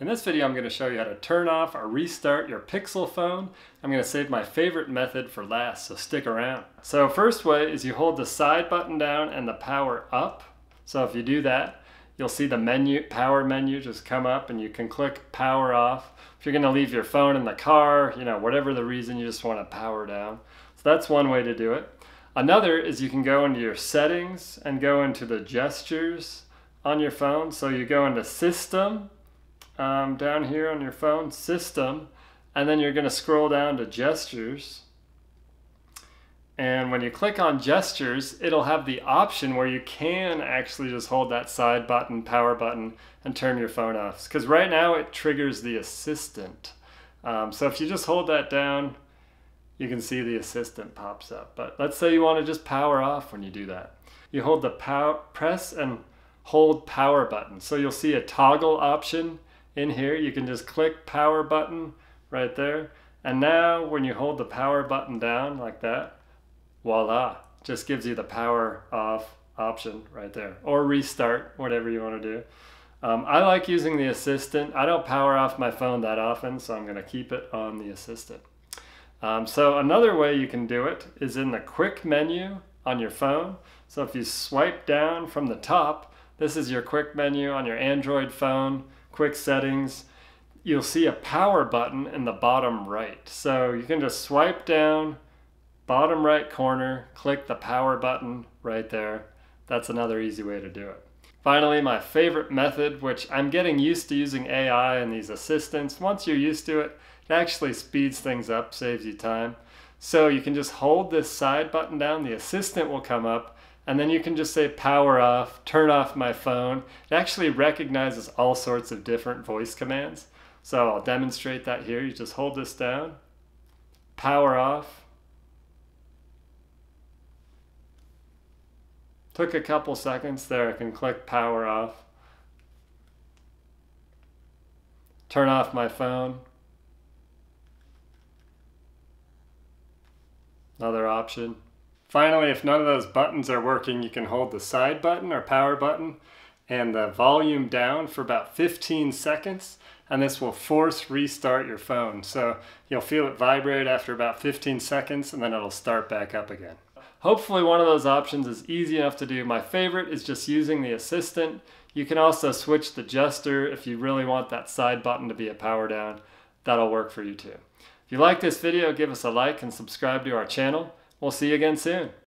In this video, I'm going to show you how to turn off or restart your Pixel phone. I'm going to save my favorite method for last, so stick around. So first way is you hold the side button down and the power up. So if you do that, you'll see the menu, power menu just come up and you can click power off. If you're going to leave your phone in the car, you know, whatever the reason, you just want to power down. So that's one way to do it. Another is you can go into your settings and go into the gestures on your phone. So you go into system, um, down here on your phone, system, and then you're going to scroll down to gestures. And when you click on gestures, it'll have the option where you can actually just hold that side button, power button, and turn your phone off. Because right now it triggers the assistant. Um, so if you just hold that down, you can see the assistant pops up. But let's say you want to just power off when you do that. You hold the power, press and hold power button. So you'll see a toggle option in here. You can just click power button right there. And now when you hold the power button down like that, voila, just gives you the power off option right there. Or restart, whatever you want to do. Um, I like using the assistant. I don't power off my phone that often, so I'm going to keep it on the assistant. Um, so another way you can do it is in the quick menu on your phone. So if you swipe down from the top, this is your quick menu on your Android phone, quick settings. You'll see a power button in the bottom right. So you can just swipe down, bottom right corner, click the power button right there. That's another easy way to do it. Finally, my favorite method, which I'm getting used to using AI and these assistants. Once you're used to it, it actually speeds things up, saves you time. So you can just hold this side button down, the assistant will come up, and then you can just say power off, turn off my phone. It actually recognizes all sorts of different voice commands. So I'll demonstrate that here. You just hold this down, power off. Took a couple seconds there. I can click power off. Turn off my phone. Another option. Finally, if none of those buttons are working, you can hold the side button or power button and the volume down for about 15 seconds and this will force restart your phone. So you'll feel it vibrate after about 15 seconds and then it'll start back up again. Hopefully one of those options is easy enough to do. My favorite is just using the assistant. You can also switch the gesture if you really want that side button to be a power down. That'll work for you too. If you like this video, give us a like and subscribe to our channel. We'll see you again soon.